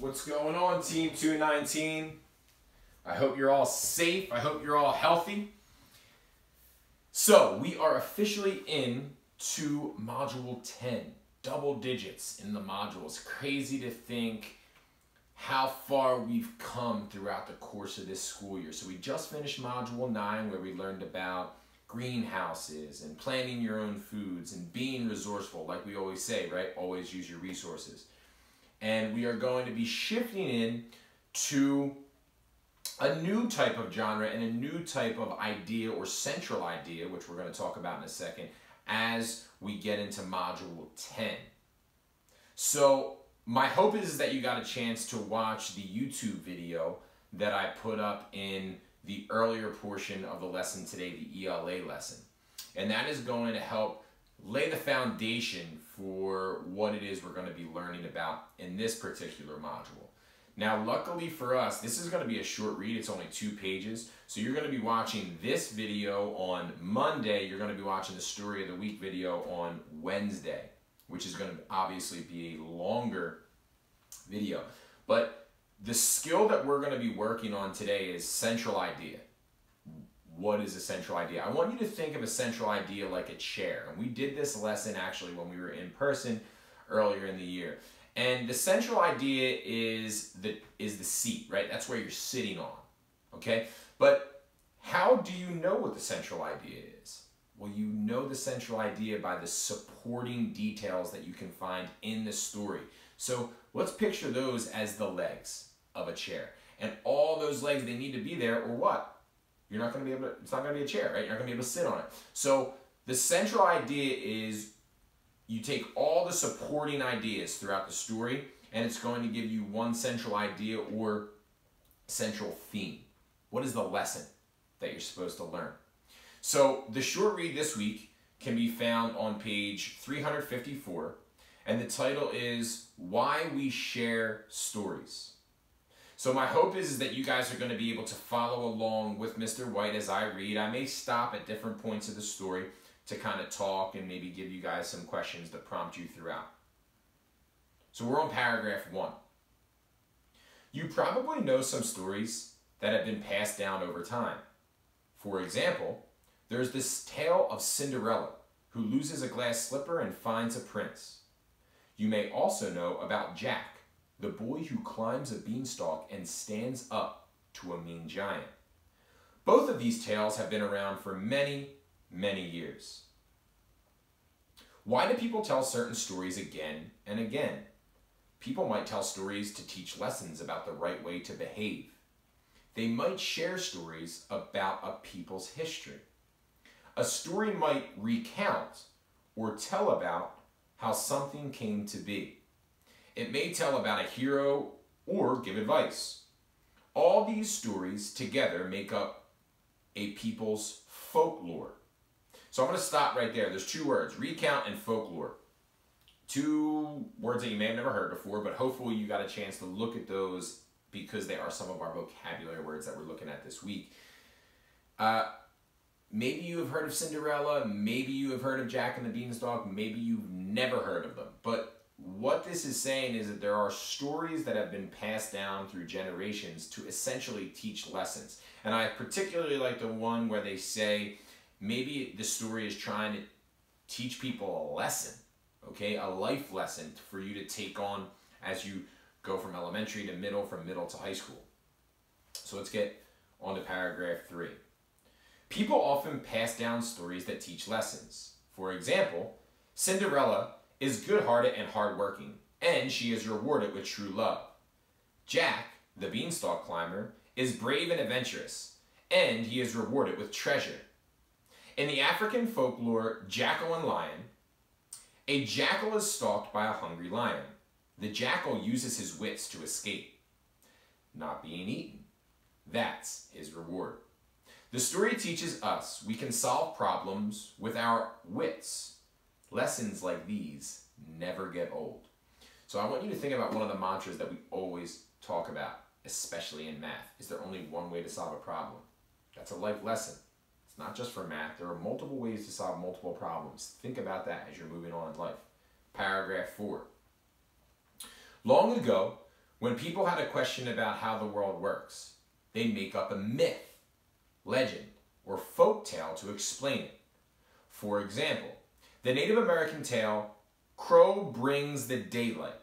What's going on, Team 219? I hope you're all safe. I hope you're all healthy. So, we are officially in to Module 10. Double digits in the modules. Crazy to think how far we've come throughout the course of this school year. So, we just finished Module 9 where we learned about greenhouses and planting your own foods and being resourceful, like we always say, right? Always use your resources. And we are going to be shifting in to a new type of genre and a new type of idea or central idea, which we're going to talk about in a second, as we get into Module 10. So my hope is that you got a chance to watch the YouTube video that I put up in the earlier portion of the lesson today, the ELA lesson. And that is going to help lay the foundation for what it is we're going to be learning about in this particular module. Now, luckily for us, this is going to be a short read. It's only two pages. So you're going to be watching this video on Monday. You're going to be watching the Story of the Week video on Wednesday, which is going to obviously be a longer video. But the skill that we're going to be working on today is central idea. What is a central idea? I want you to think of a central idea like a chair. And we did this lesson actually when we were in person earlier in the year. And the central idea is the is the seat, right? That's where you're sitting on. Okay? But how do you know what the central idea is? Well, you know the central idea by the supporting details that you can find in the story. So let's picture those as the legs of a chair. And all those legs, they need to be there or what? You're not going to be able to, it's not going to be a chair, right? You're not going to be able to sit on it. So the central idea is you take all the supporting ideas throughout the story and it's going to give you one central idea or central theme. What is the lesson that you're supposed to learn? So the short read this week can be found on page 354 and the title is Why We Share Stories. So my hope is, is that you guys are going to be able to follow along with Mr. White as I read. I may stop at different points of the story to kind of talk and maybe give you guys some questions to prompt you throughout. So we're on paragraph one. You probably know some stories that have been passed down over time. For example, there's this tale of Cinderella who loses a glass slipper and finds a prince. You may also know about Jack, the boy who climbs a beanstalk and stands up to a mean giant. Both of these tales have been around for many, many years. Why do people tell certain stories again and again? People might tell stories to teach lessons about the right way to behave. They might share stories about a people's history. A story might recount or tell about how something came to be. It may tell about a hero or give advice. All these stories together make up a people's folklore. So I'm going to stop right there. There's two words, recount and folklore. Two words that you may have never heard before, but hopefully you got a chance to look at those because they are some of our vocabulary words that we're looking at this week. Uh, maybe you have heard of Cinderella, maybe you have heard of Jack and the Beanstalk, maybe you've never heard of them. But what this is saying is that there are stories that have been passed down through generations to essentially teach lessons. And I particularly like the one where they say maybe the story is trying to teach people a lesson, okay, a life lesson for you to take on as you go from elementary to middle, from middle to high school. So let's get on to paragraph three. People often pass down stories that teach lessons. For example, Cinderella is good-hearted and hardworking, and she is rewarded with true love. Jack, the beanstalk climber, is brave and adventurous, and he is rewarded with treasure. In the African folklore Jackal and Lion, a jackal is stalked by a hungry lion. The jackal uses his wits to escape, not being eaten. That's his reward. The story teaches us we can solve problems with our wits Lessons like these never get old. So I want you to think about one of the mantras that we always talk about, especially in math. Is there only one way to solve a problem? That's a life lesson. It's not just for math. There are multiple ways to solve multiple problems. Think about that as you're moving on in life. Paragraph four. Long ago, When people had a question about how the world works, they make up a myth, legend, or folk tale to explain it. For example, the Native American tale, Crow Brings the Daylight,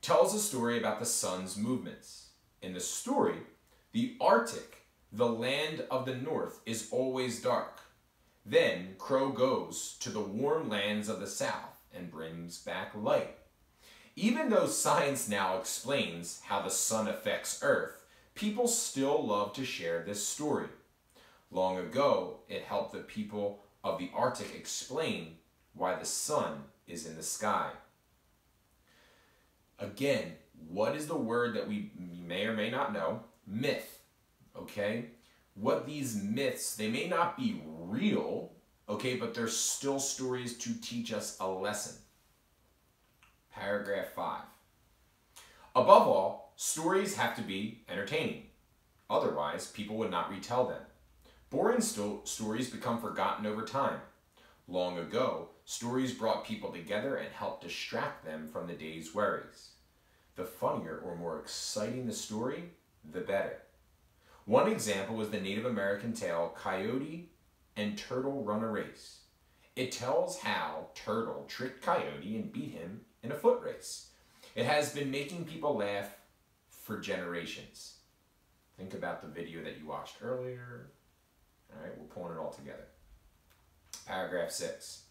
tells a story about the sun's movements. In the story, the Arctic, the land of the north, is always dark. Then Crow goes to the warm lands of the south and brings back light. Even though science now explains how the sun affects Earth, people still love to share this story. Long ago, it helped the people of the Arctic explain why the sun is in the sky. Again, what is the word that we may or may not know? Myth. Okay? What these myths, they may not be real, okay, but they're still stories to teach us a lesson. Paragraph 5. Above all, stories have to be entertaining. Otherwise, people would not retell them. Boring sto stories become forgotten over time. Long ago, stories brought people together and helped distract them from the day's worries. The funnier or more exciting the story, the better. One example was the Native American tale Coyote and Turtle Run a Race. It tells how Turtle tricked Coyote and beat him in a foot race. It has been making people laugh for generations. Think about the video that you watched earlier. All right, we're pulling it all together. Paragraph 6.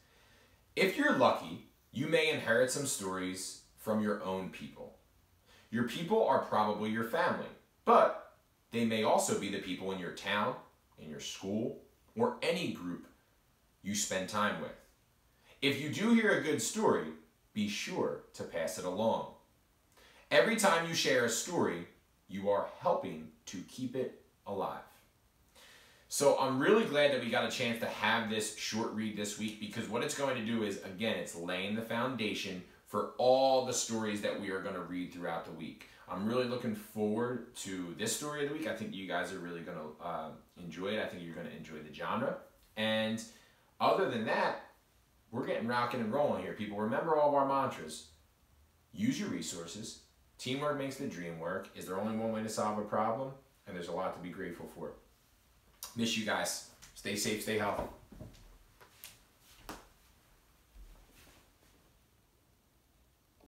If you're lucky, you may inherit some stories from your own people. Your people are probably your family, but they may also be the people in your town, in your school, or any group you spend time with. If you do hear a good story, be sure to pass it along. Every time you share a story, you are helping to keep it alive. So I'm really glad that we got a chance to have this short read this week because what it's going to do is, again, it's laying the foundation for all the stories that we are going to read throughout the week. I'm really looking forward to this story of the week. I think you guys are really going to uh, enjoy it. I think you're going to enjoy the genre. And other than that, we're getting rocking and rolling here, people. Remember all of our mantras. Use your resources. Teamwork makes the dream work. Is there only one way to solve a problem? And there's a lot to be grateful for. Miss you guys. Stay safe, stay healthy.